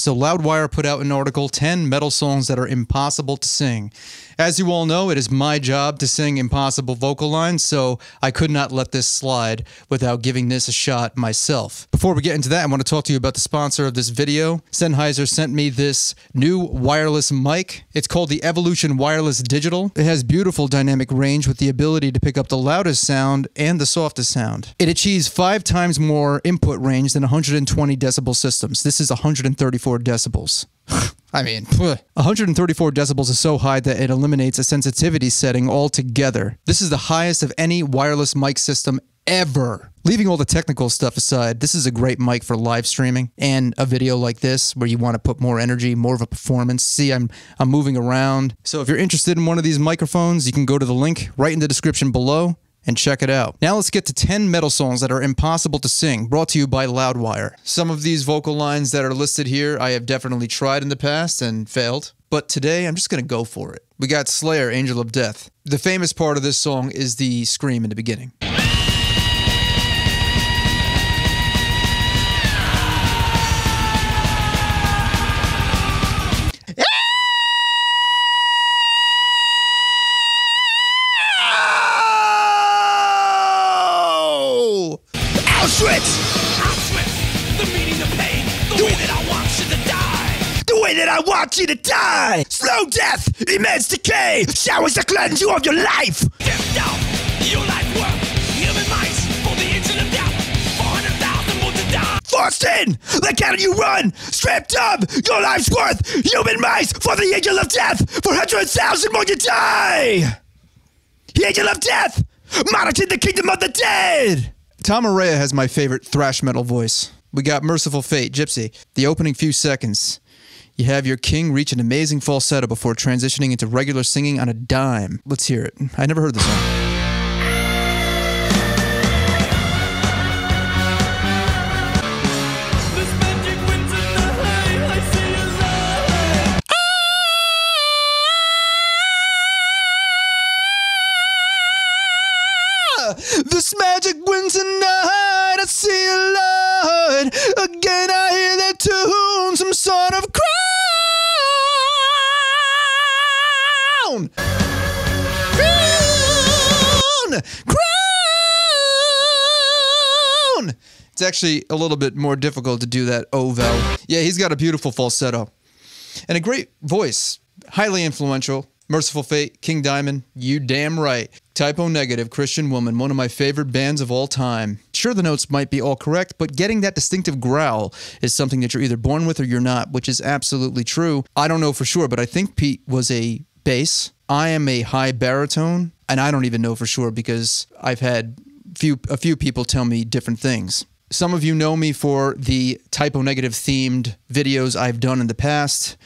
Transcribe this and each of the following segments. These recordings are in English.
So Loudwire put out an article 10 metal songs that are impossible to sing. As you all know, it is my job to sing impossible vocal lines, so I could not let this slide without giving this a shot myself. Before we get into that, I want to talk to you about the sponsor of this video. Sennheiser sent me this new wireless mic. It's called the Evolution Wireless Digital. It has beautiful dynamic range with the ability to pick up the loudest sound and the softest sound. It achieves five times more input range than 120 decibel systems. This is 134 decibels. I mean, 134 decibels is so high that it eliminates a sensitivity setting altogether. This is the highest of any wireless mic system ever. Leaving all the technical stuff aside, this is a great mic for live streaming and a video like this where you want to put more energy, more of a performance. See, I'm I'm moving around. So if you're interested in one of these microphones, you can go to the link right in the description below and check it out. Now let's get to 10 metal songs that are impossible to sing, brought to you by Loudwire. Some of these vocal lines that are listed here I have definitely tried in the past and failed, but today I'm just to go for it. We got Slayer, Angel of Death. The famous part of this song is the scream in the beginning. The meaning of pain, the way that I want you to die. The way that I want you to die! Slow death, immense decay, showers to cleanse you of your life! Death down, your life work, human minds for the engine of death. 400,000 more to die. Forced in! Like how do you run? Stripped of your life's worth! Human mice for the angel of death! For hundred thousand more you die! The angel of death! Monarch in the kingdom of the dead! Tom Araya has my favorite thrash metal voice. We got Mercyful Fate, Gypsy. The opening few seconds. You have your king reach an amazing falsetto before transitioning into regular singing on a dime. Let's hear it. I never heard the song. This magic the hay, I see you lie. Again, I hear that tune. Some sort of crown. Crown. Crown. It's actually a little bit more difficult to do that oh, O vowel. Yeah, he's got a beautiful falsetto and a great voice. Highly influential. Mercyful Fate, King Diamond, you damn right. Type O Negative, Christian Woman, one of my favorite bands of all time. Sure, the notes might be all correct, but getting that distinctive growl is something that you're either born with or you're not, which is absolutely true. I don't know for sure, but I think Pete was a bass. I am a high baritone, and I don't even know for sure because I've had few a few people tell me different things. Some of you know me for the Type O Negative themed videos I've done in the past.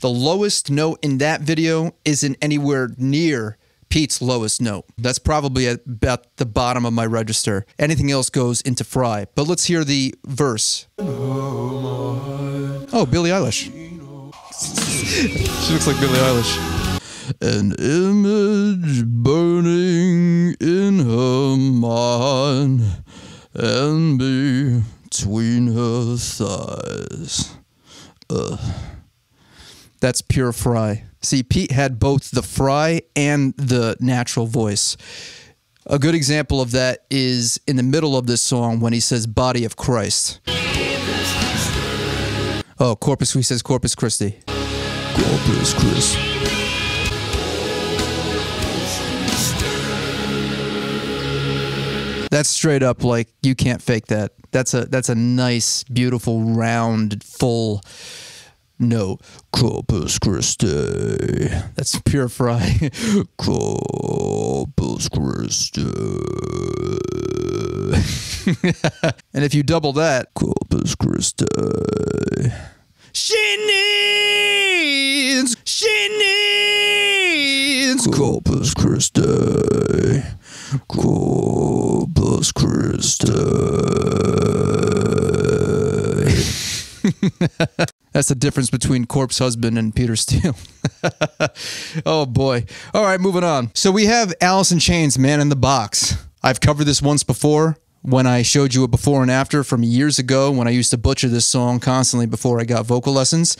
The lowest note in that video isn't anywhere near Pete's lowest note. That's probably at about the bottom of my register. Anything else goes into fry. But let's hear the verse. Oh, Billie Eilish. she looks like Billie Eilish. An image burning in her mind and between her thighs. Ugh. That's pure fry. See, Pete had both the fry and the natural voice. A good example of that is in the middle of this song when he says body of Christ. Oh, Corpus, he says Corpus Christi. Corpus Christi. That's straight up like you can't fake that. That's a that's a nice, beautiful, round, full no Corpus Christi. That's pure fry. Corpus Christi. and if you double that, Corpus Christi. She needs, she needs Corpus Christi. Corpus Christi. That's the difference between Corpse Husband and Peter Steele. oh boy. All right, moving on. So we have Alice in Chains, Man in the Box. I've covered this once before. when I showed you a before and after from years ago when I used to butcher this song constantly before I got vocal lessons.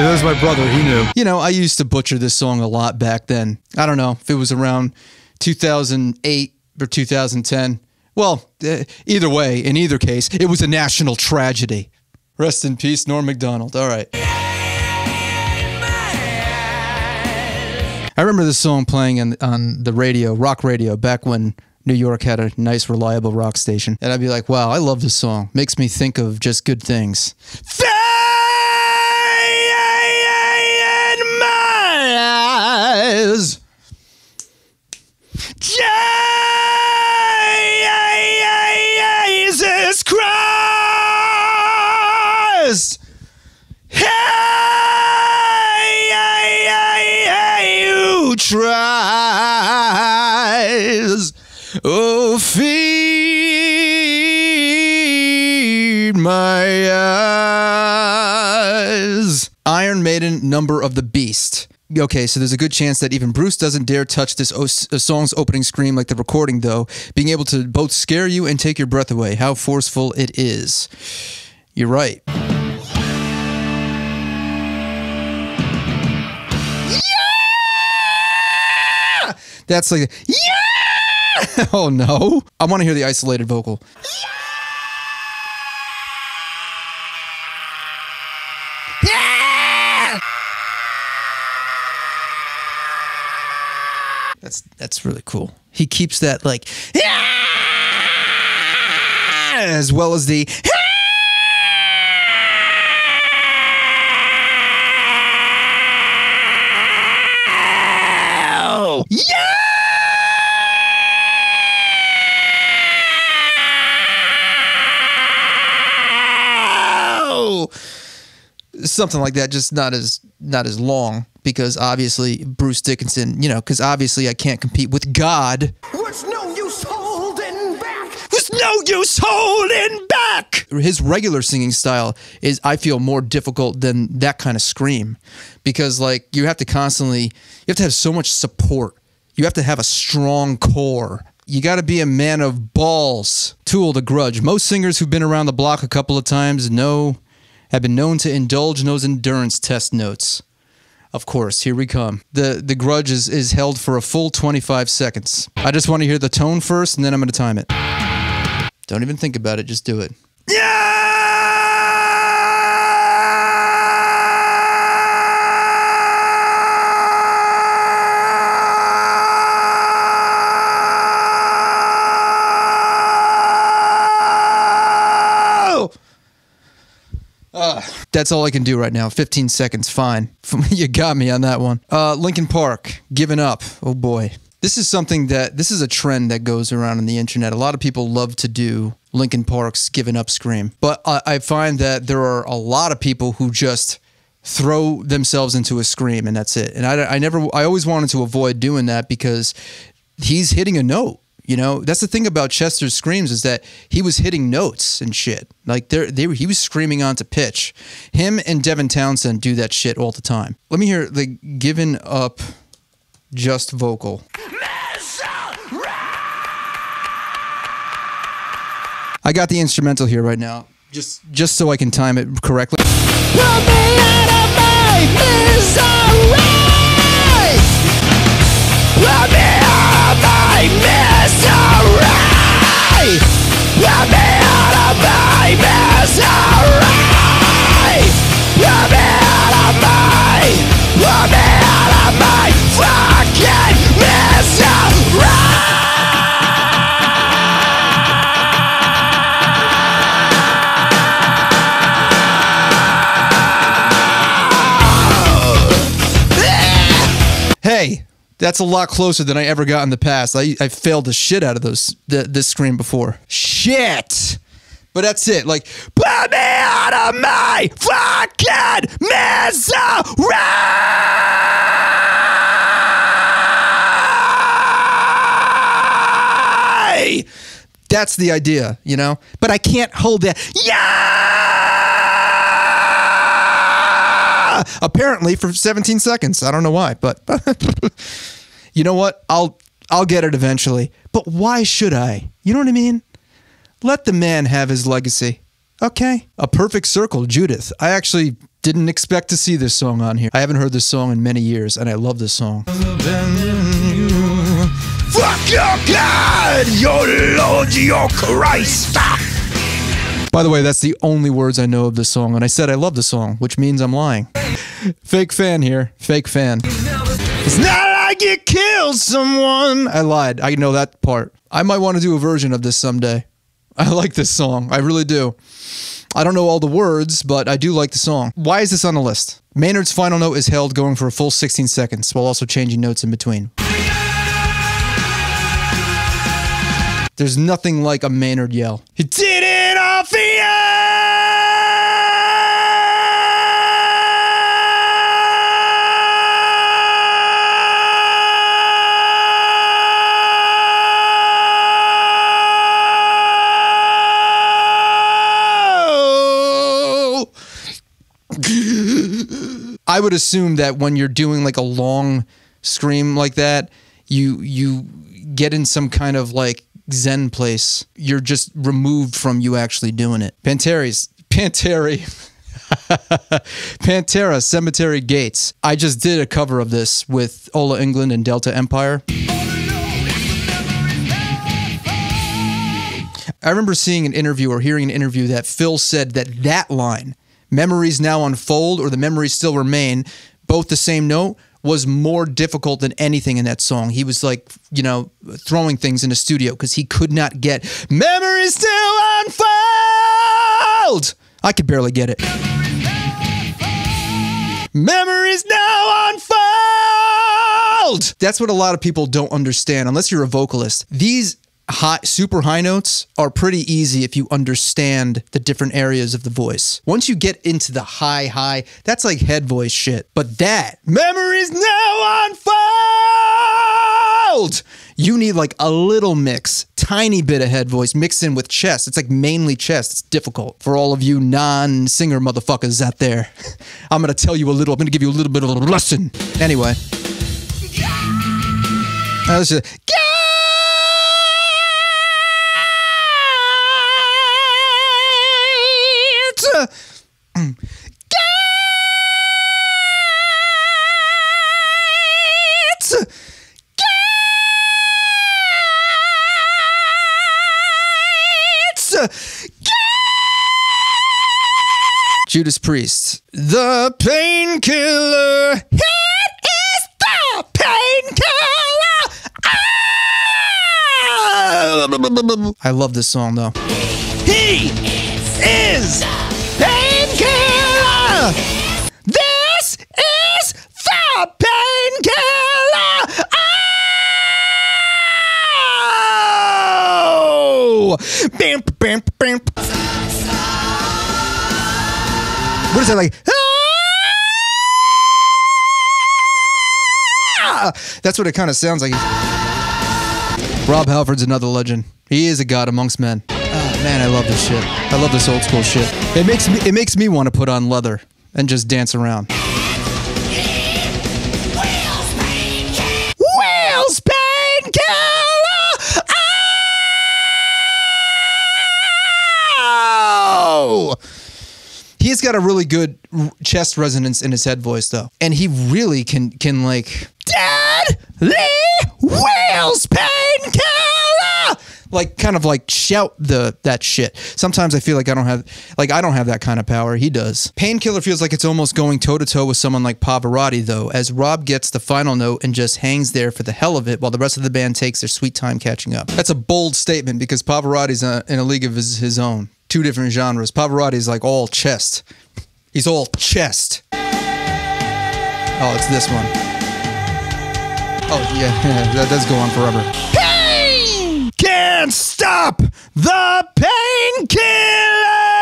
That was my brother. He knew. You know, I used to butcher this song a lot back then. I don't know if it was around 2008 or 2010. Well, uh, either way, in either case, it was a national tragedy. Rest in peace, Norm Macdonald. All right. I remember this song playing on, on the radio, rock radio, back when New York had a nice, reliable rock station. And I'd be like, wow, I love this song. Makes me think of just good things. Iron Maiden Number of the Beast. Okay, so there's a good chance that even Bruce doesn't dare touch this uh, song's opening scream like the recording, though, being able to both scare you and take your breath away. How forceful it is. You're right. Yeah! That's like, yeah! Oh no. I want to hear the isolated vocal. That's that's really cool. He keeps that like ah! as well as the something like that just not as not as long because obviously Bruce Dickinson, you know, because obviously I can't compete with God. What's no use holding back? There's no use holding back. his regular singing style is I feel more difficult than that kind of scream because like you have to constantly you have to have so much support. You have to have a strong core. You got to be a man of balls. Tool to grudge. Most singers who've been around the block a couple of times know have been known to indulge in those endurance test notes. Of course, here we come. The the grudge is, is held for a full 25 seconds. I just want to hear the tone first and then I'm going to time it. Don't even think about it, just do it. That's all I can do right now. 15 seconds, fine. you got me on that one. Uh, Linkin Park, Given Up. Oh boy. This is something that, this is a trend that goes around on the internet. A lot of people love to do Linkin Park's Given Up scream. But I, I find that there are a lot of people who just throw themselves into a scream and that's it. And I, I never, I always wanted to avoid doing that because he's hitting a note. You know, that's the thing about Chester's screams is that he was hitting notes and shit. Like they they were, he was screaming onto pitch. Him and Devin Townsend do that shit all the time. Let me hear the given up just vocal. I got the instrumental here right now. Just just so I can time it correctly. Hey, that's a lot closer than I ever got in the past. I, I failed the shit out of those the, this screen before. Shit. But that's it. Like, Put me out of my fucking misery! that's the idea, you know? But I can't hold that. Yeah! Apparently for 17 seconds. I don't know why, but you know what? I'll I'll get it eventually. But why should I? You know what I mean? Let the man have his legacy. Okay. A perfect circle, Judith. I actually didn't expect to see this song on here. I haven't heard this song in many years, and I love this song. Fuck your God, your Lord, your Christ. By the way, that's the only words I know of this song, and I said I love the song, which means I'm lying. Fake fan here. Fake fan. It's not like you killed someone. I lied. I know that part. I might want to do a version of this someday. I like this song. I really do. I don't know all the words, but I do like the song. Why is this on the list? Maynard's final note is held going for a full 16 seconds while also changing notes in between. There's nothing like a Maynard yell. He did it. I would assume that when you're doing like a long scream like that, you you get in some kind of like zen place. You're just removed from you actually doing it. Pantera's Pantera. Pantera Cemetery Gates. I just did a cover of this with Ola Englund and Delta Empire. I remember seeing an interview or hearing an interview that Phil said that that line, memories now unfold or the memories still remain, both the same note, was more difficult than anything in that song. He was like, you know, throwing things in the studio because he could not get memories still unfold. I could barely get it. Memories now unfold. That's what a lot of people don't understand unless you're a vocalist. These high, super high notes are pretty easy if you understand the different areas of the voice. Once you get into the high, high, that's like head voice shit. But that, memories now unfold. You need like a little mix, tiny bit of head voice mixed in with chest. It's like mainly chest. It's difficult for all of you non singer motherfuckers out there. I'm to tell you a little, I'm to give you a little bit of a lesson. Anyway. Uh, let's just, Judas Priest. The painkiller. It is the painkiller. Ah! I love this song though. He Bam, bam, bam. What is that like? Ah! That's what it kind of sounds like. Rob Halford's another legend. He is a god amongst men. Oh, man, I love this shit. I love this old school shit. It makes me it makes me want to put on leather and just dance around. Wheels painkiller. He's got a really good chest resonance in his head voice though. And he really can can like Deadly Wheels painkiller. like kind of like shout the that shit. Sometimes I feel like I don't have like I don't have that kind of power. He does. Painkiller feels like it's almost going toe to toe with someone like Pavarotti though, as Rob gets the final note and just hangs there for the hell of it while the rest of the band takes their sweet time catching up. That's a bold statement because Pavarotti's uh in a league of his, his own. Two different genres. Pavarotti's like all chest. He's all chest. Oh, it's this one. Oh yeah, that does go on forever. Pain can't stop the painkiller.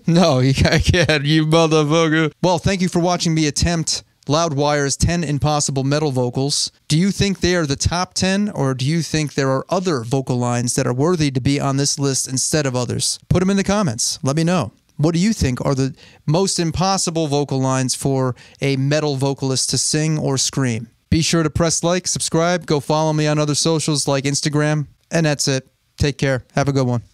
No, I can't, you motherfucker. Well, thank you for watching me attempt Loudwire's 10 impossible metal vocals. Do you think they are the top 10, or do you think there are other vocal lines that are worthy to be on this list instead of others? Put them in the comments. Let me know. What do you think are the most impossible vocal lines for a metal vocalist to sing or scream? Be sure to press like, subscribe, go follow me on other socials like Instagram, and that's it. Take care. Have a good one.